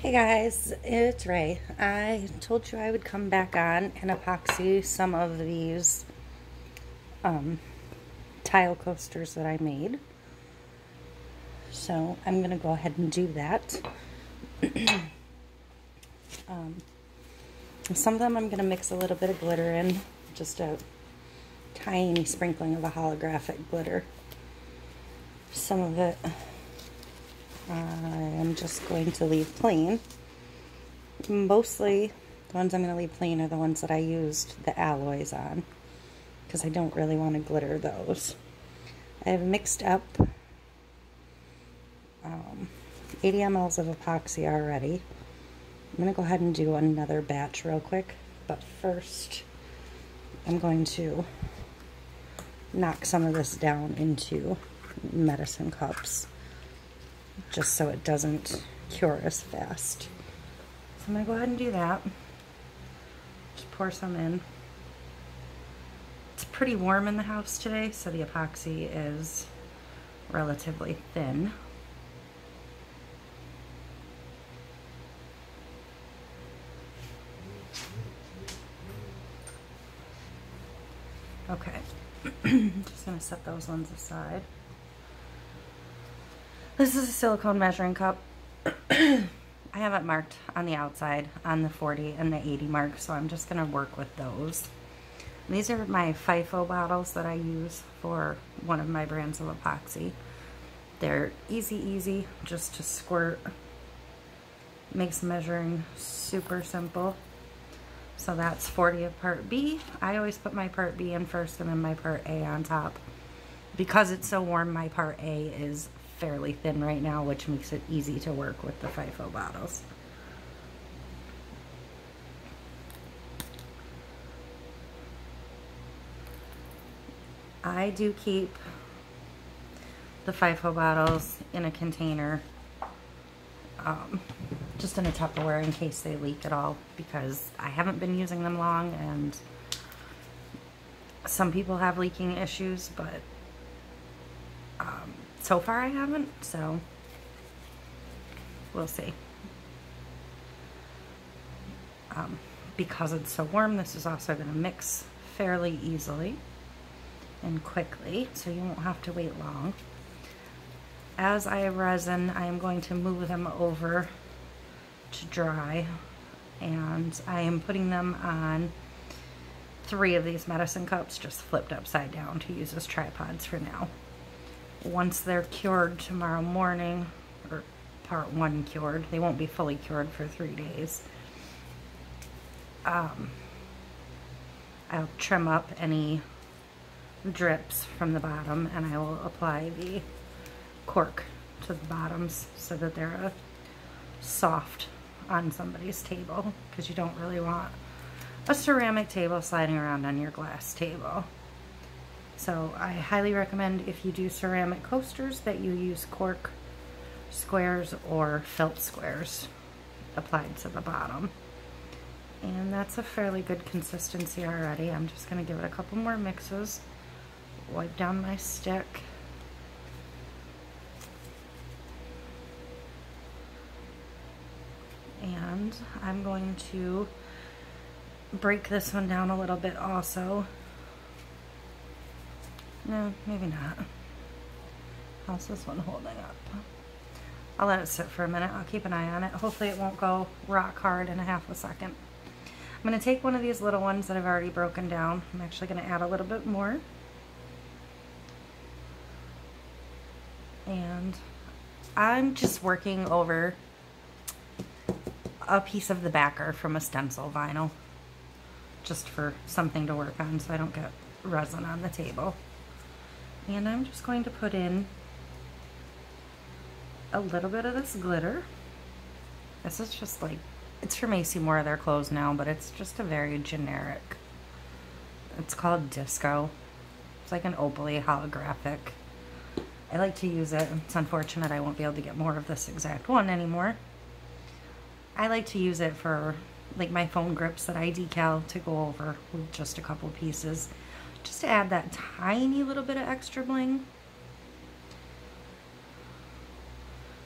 Hey guys, it's Rae. I told you I would come back on and epoxy some of these um, tile coasters that I made. So I'm going to go ahead and do that. um, some of them I'm going to mix a little bit of glitter in, just a tiny sprinkling of a holographic glitter. Some of it just going to leave plain. Mostly the ones I'm going to leave plain are the ones that I used the alloys on because I don't really want to glitter those. I have mixed up um, 80 mLs of epoxy already. I'm going to go ahead and do another batch real quick, but first I'm going to knock some of this down into medicine cups just so it doesn't cure as fast. So I'm to go ahead and do that. Just pour some in. It's pretty warm in the house today, so the epoxy is relatively thin. Okay, just to set those ones aside. This is a silicone measuring cup. I have it marked on the outside on the 40 and the 80 mark, so I'm just going to work with those. These are my FIFO bottles that I use for one of my brands of epoxy. They're easy, easy, just to squirt. Makes measuring super simple. So that's 40 of part B. I always put my part B in first and then my part A on top. Because it's so warm, my part A is fairly thin right now, which makes it easy to work with the FIFO bottles. I do keep the FIFO bottles in a container, um, just in a Tupperware in case they leak at all, because I haven't been using them long and some people have leaking issues, but um, so far I haven't, so we'll see. Um, because it's so warm, this is also going to mix fairly easily and quickly, so you won't have to wait long. As I have resin, I am going to move them over to dry, and I am putting them on three of these medicine cups, just flipped upside down to use as tripods for now once they're cured tomorrow morning, or part one cured, they won't be fully cured for three days. Um, I'll trim up any drips from the bottom and I will apply the cork to the bottoms so that they're uh, soft on somebody's table because you don't really want a ceramic table sliding around on your glass table. So I highly recommend if you do ceramic coasters that you use cork squares or felt squares applied to the bottom. And that's a fairly good consistency already. I'm just going to give it a couple more mixes. Wipe down my stick. And I'm going to break this one down a little bit also no, maybe not. How's this one holding up? I'll let it sit for a minute. I'll keep an eye on it. Hopefully it won't go rock hard in a half a second. I'm going to take one of these little ones that I've already broken down. I'm actually going to add a little bit more. And I'm just working over a piece of the backer from a stencil vinyl just for something to work on so I don't get resin on the table. And I'm just going to put in a little bit of this glitter. This is just like, it's from AC Moore, of their clothes now, but it's just a very generic. It's called Disco. It's like an opaly holographic. I like to use it. It's unfortunate I won't be able to get more of this exact one anymore. I like to use it for like my phone grips that I decal to go over with just a couple pieces just to add that tiny little bit of extra bling.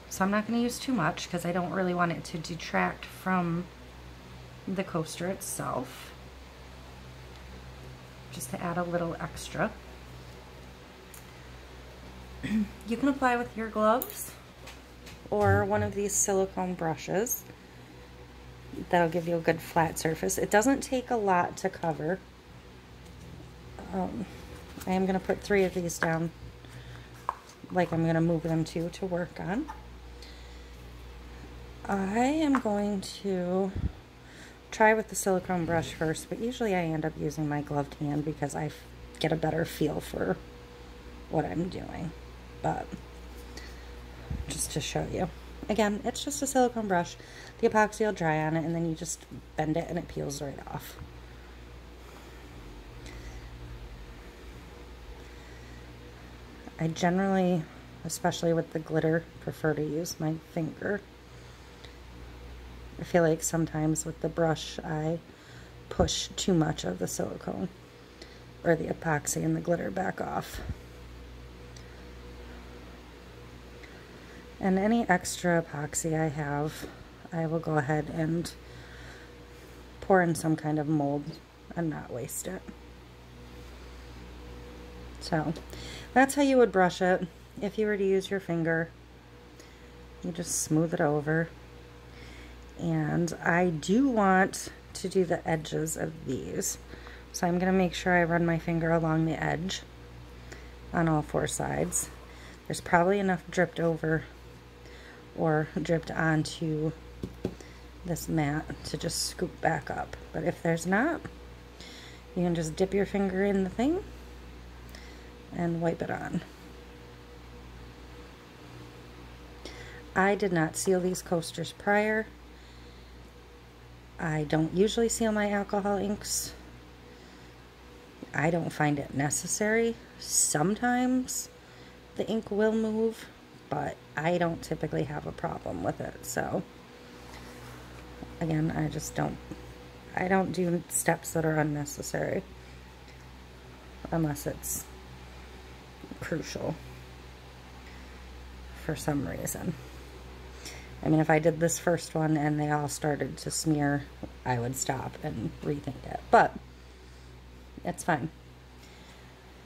So I'm not going to use too much because I don't really want it to detract from the coaster itself. Just to add a little extra. you can apply with your gloves or one of these silicone brushes. That'll give you a good flat surface. It doesn't take a lot to cover. Um, I am going to put three of these down like I'm going to move them to to work on. I am going to try with the silicone brush first, but usually I end up using my gloved hand because I get a better feel for what I'm doing. But just to show you. Again, it's just a silicone brush. The epoxy will dry on it and then you just bend it and it peels right off. I generally, especially with the glitter, prefer to use my finger. I feel like sometimes with the brush I push too much of the silicone or the epoxy and the glitter back off. And any extra epoxy I have, I will go ahead and pour in some kind of mold and not waste it. So that's how you would brush it. If you were to use your finger, you just smooth it over. And I do want to do the edges of these. So I'm going to make sure I run my finger along the edge on all four sides. There's probably enough dripped over or dripped onto this mat to just scoop back up. But if there's not, you can just dip your finger in the thing and wipe it on. I did not seal these coasters prior. I don't usually seal my alcohol inks. I don't find it necessary. Sometimes the ink will move, but I don't typically have a problem with it. So again, I just don't, I don't do steps that are unnecessary unless it's crucial for some reason. I mean, if I did this first one and they all started to smear, I would stop and rethink it. But it's fine.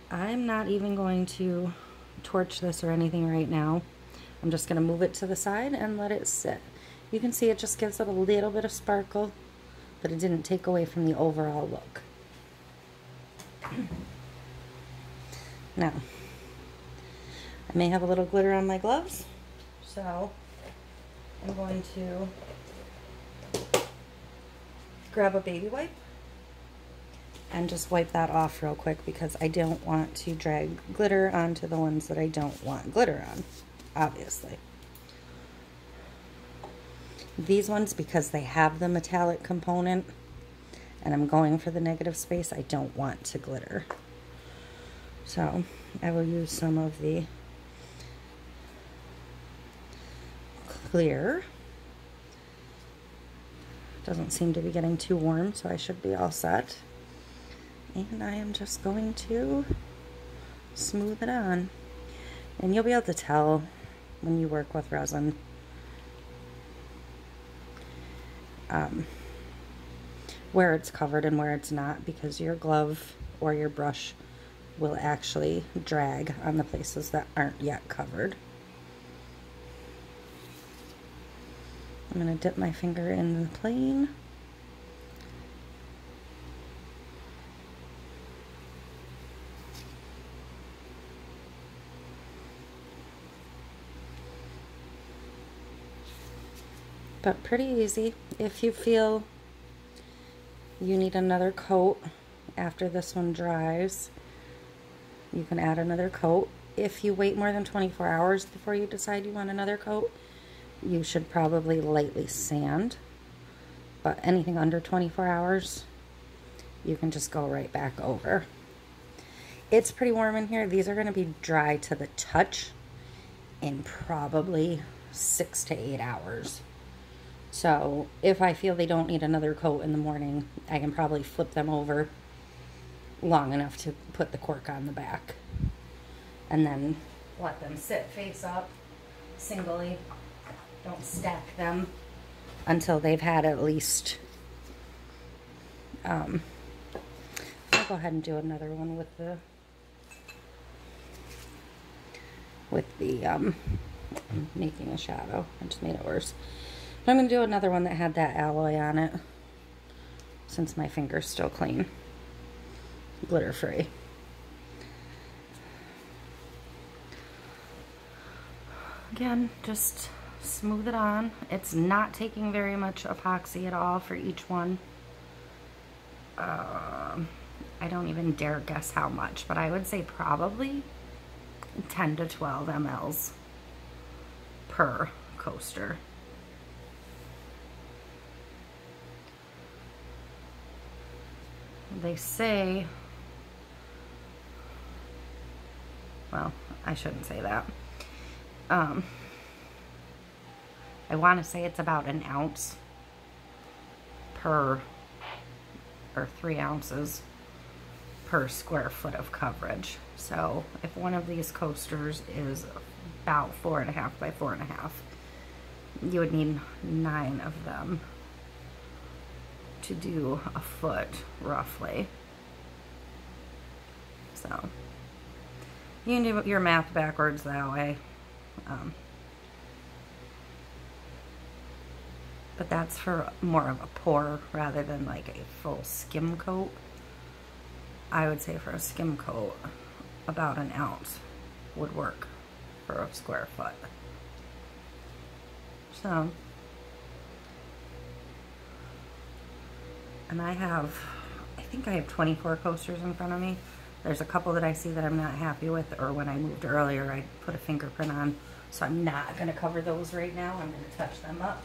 I'm not even going to torch this or anything right now. I'm just going to move it to the side and let it sit. You can see it just gives it a little bit of sparkle, but it didn't take away from the overall look. now, I may have a little glitter on my gloves, so I'm going to grab a baby wipe and just wipe that off real quick because I don't want to drag glitter onto the ones that I don't want glitter on, obviously. These ones, because they have the metallic component and I'm going for the negative space, I don't want to glitter. So I will use some of the clear. Doesn't seem to be getting too warm, so I should be all set. And I am just going to smooth it on. And you'll be able to tell when you work with resin um, where it's covered and where it's not because your glove or your brush will actually drag on the places that aren't yet covered. I'm going to dip my finger in the plain. But pretty easy. If you feel you need another coat after this one dries, you can add another coat. If you wait more than 24 hours before you decide you want another coat, you should probably lightly sand. But anything under 24 hours, you can just go right back over. It's pretty warm in here. These are going to be dry to the touch in probably six to eight hours. So if I feel they don't need another coat in the morning, I can probably flip them over long enough to put the cork on the back. And then let them sit face up singly don't stack them until they've had at least um, I'll go ahead and do another one with the with the um, making a shadow. I just made it worse. But I'm going to do another one that had that alloy on it since my finger's still clean. Glitter free. Again, just smooth it on. It's not taking very much epoxy at all for each one. Uh, I don't even dare guess how much, but I would say probably 10 to 12 mLs per coaster. They say, well, I shouldn't say that. Um, I want to say it's about an ounce per, or three ounces per square foot of coverage. So if one of these coasters is about four and a half by four and a half, you would need nine of them to do a foot roughly. So you can do your math backwards that way. Um, but that's for more of a pour rather than like a full skim coat. I would say for a skim coat, about an ounce would work for a square foot. So, and I have, I think I have 24 coasters in front of me. There's a couple that I see that I'm not happy with, or when I moved earlier, I put a fingerprint on. So I'm not going to cover those right now. I'm going to touch them up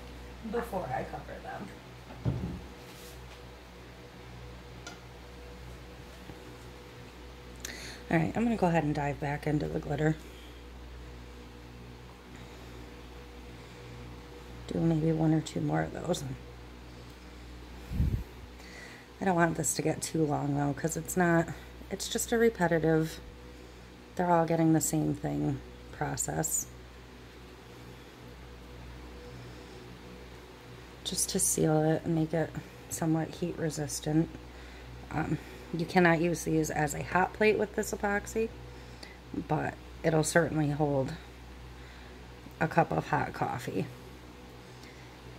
before I cover them. Alright, I'm going to go ahead and dive back into the glitter. Do maybe one or two more of those. I don't want this to get too long though, because it's not, it's just a repetitive, they're all getting the same thing process. Just to seal it and make it somewhat heat resistant. Um, you cannot use these as a hot plate with this epoxy, but it'll certainly hold a cup of hot coffee.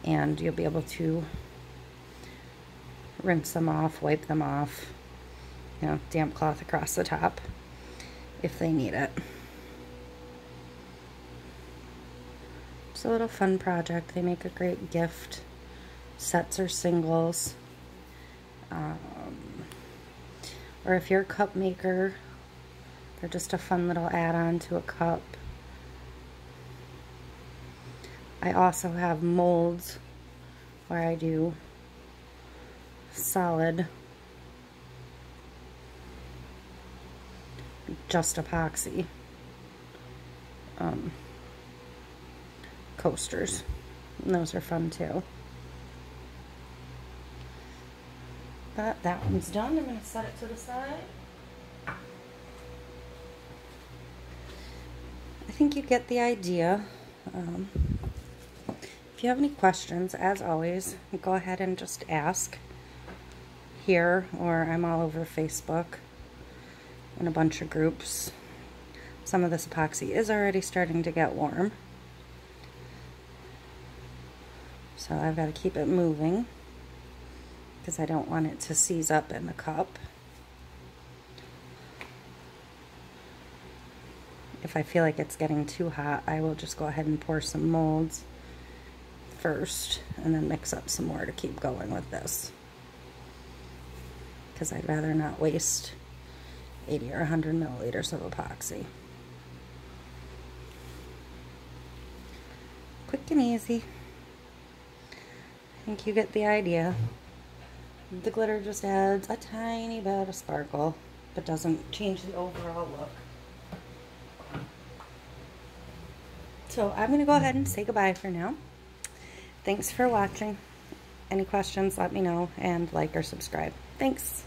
And you'll be able to rinse them off, wipe them off, you know, damp cloth across the top if they need it. It's a little fun project. They make a great gift. Sets or singles. Um, or if you're a cup maker, they're just a fun little add-on to a cup. I also have molds where I do solid just epoxy um, coasters. And those are fun too. But that one's done. I'm going to set it to the side. I think you get the idea. Um, if you have any questions, as always, go ahead and just ask here or I'm all over Facebook in a bunch of groups. Some of this epoxy is already starting to get warm. So I've got to keep it moving because I don't want it to seize up in the cup. If I feel like it's getting too hot, I will just go ahead and pour some molds first and then mix up some more to keep going with this. Because I'd rather not waste 80 or 100 milliliters of epoxy. Quick and easy. I think you get the idea. The glitter just adds a tiny bit of sparkle, but doesn't change the overall look. So I'm going to go ahead and say goodbye for now. Thanks for watching. Any questions, let me know, and like or subscribe. Thanks.